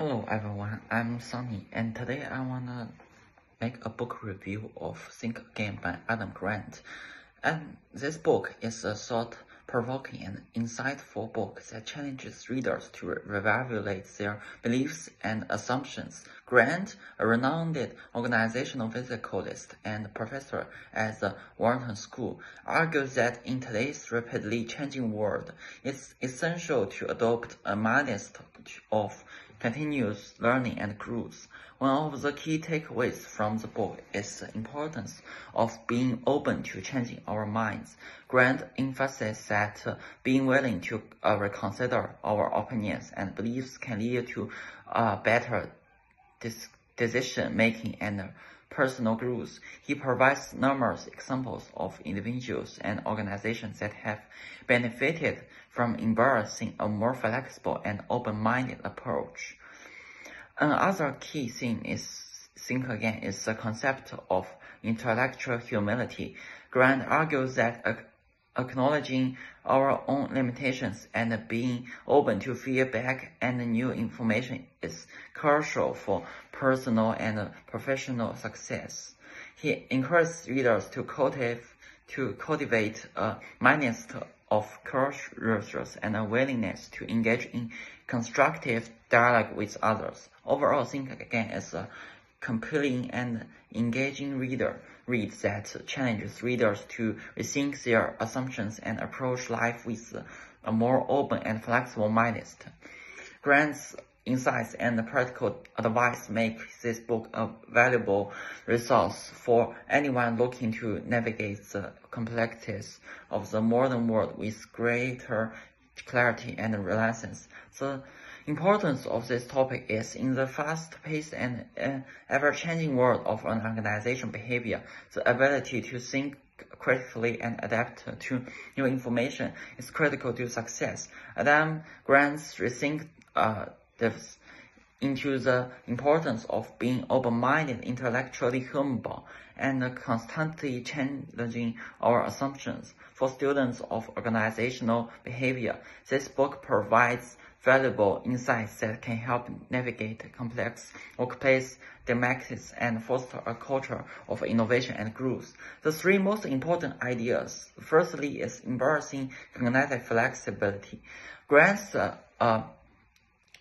Hello everyone, I'm Sunny, and today I wanna make a book review of Think Again by Adam Grant. And this book is a thought-provoking and insightful book that challenges readers to reevaluate their beliefs and assumptions. Grant, a renowned organizational psychologist and professor at the Wharton School, argues that in today's rapidly changing world, it's essential to adopt a mindset of continuous learning and growth. One of the key takeaways from the book is the importance of being open to changing our minds. Grant emphasizes that being willing to uh, reconsider our opinions and beliefs can lead to uh, better decision making and personal growth. He provides numerous examples of individuals and organizations that have benefited from embracing a more flexible and open-minded approach. Another key thing is think again is the concept of intellectual humility. Grant argues that acknowledging our own limitations and being open to feedback and new information is crucial for personal and professional success. He encourages readers to cultivate, to cultivate a mindset of courage and a willingness to engage in constructive dialogue with others. Overall, think again as a compelling and engaging reader read that challenges readers to rethink their assumptions and approach life with a more open and flexible mindset. Grant's insights and practical advice make this book a valuable resource for anyone looking to navigate the complexities of the modern world with greater clarity and resilience. The importance of this topic is in the fast-paced and uh, ever-changing world of an organization behavior, the ability to think critically and adapt to new information is critical to success. Adam Grant's rethink uh, into the importance of being open-minded, intellectually humble, and constantly challenging our assumptions. For students of organizational behavior, this book provides valuable insights that can help navigate complex workplace dynamics and foster a culture of innovation and growth. The three most important ideas. Firstly is embracing cognitive flexibility. Grants uh, uh,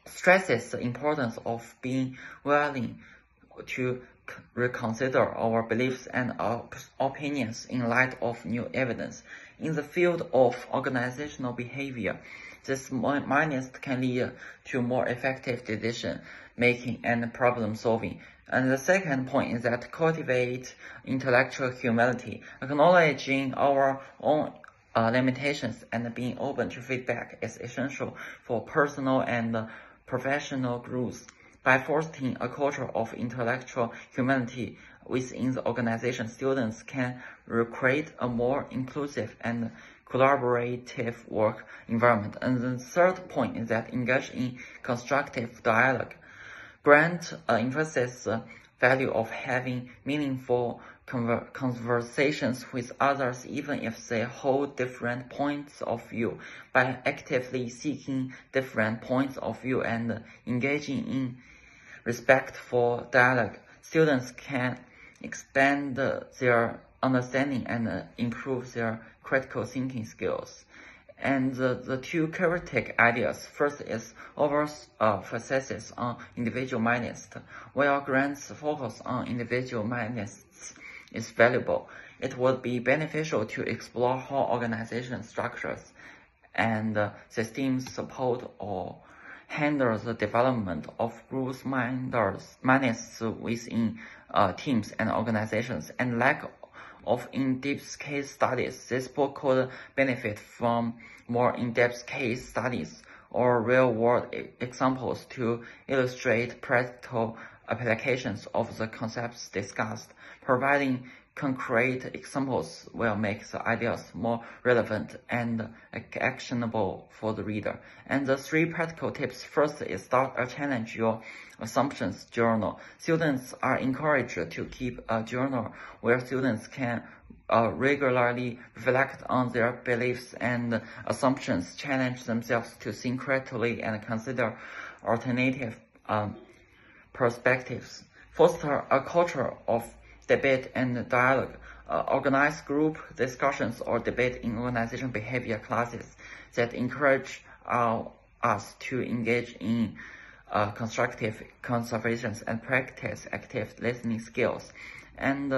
stresses the importance of being willing to reconsider our beliefs and our opinions in light of new evidence. In the field of organizational behavior, this mindset can lead to more effective decision making and problem solving. And the second point is that cultivate intellectual humility, acknowledging our own uh, limitations and being open to feedback is essential for personal and professional growth. By fostering a culture of intellectual humility within the organization, students can create a more inclusive and collaborative work environment. And the third point is that engage in constructive dialogue. Grant uh, emphasizes the value of having meaningful conver conversations with others even if they hold different points of view. By actively seeking different points of view and engaging in respectful dialogue, students can expand their understanding and improve their critical thinking skills. And the, the two characteristic ideas, first is overall uh, on individual mindset, while Grant's focus on individual mindset is valuable. It would be beneficial to explore how organization structures and uh, systems support or handle the development of growth mindsets within uh, teams and organizations and lack of in-depth case studies. This book could benefit from more in-depth case studies or real-world examples to illustrate practical applications of the concepts discussed. Providing concrete examples will make the ideas more relevant and actionable for the reader. And the three practical tips. First is start a challenge your assumptions journal. Students are encouraged to keep a journal where students can uh, regularly reflect on their beliefs and assumptions, challenge themselves to think critically and consider alternative um, perspectives, foster a culture of debate and dialogue, uh, organize group discussions or debate in organization behavior classes that encourage uh, us to engage in uh, constructive conversations and practice active listening skills. And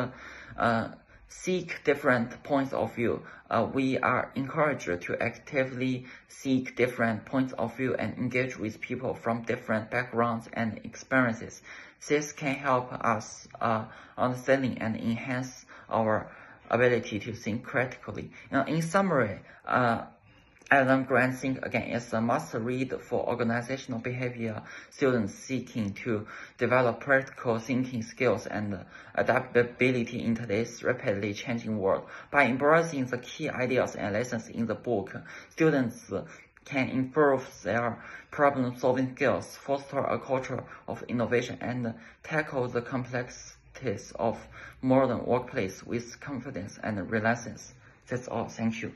uh, seek different points of view. Uh, we are encouraged to actively seek different points of view and engage with people from different backgrounds and experiences. This can help us uh, understanding and enhance our ability to think critically. Now, in summary, uh, Adam Grant Think Again is a must-read for organizational behavior students seeking to develop practical thinking skills and adaptability in today's rapidly changing world. By embracing the key ideas and lessons in the book, students can improve their problem-solving skills, foster a culture of innovation, and tackle the complexities of modern workplace with confidence and resilience. That's all. Thank you.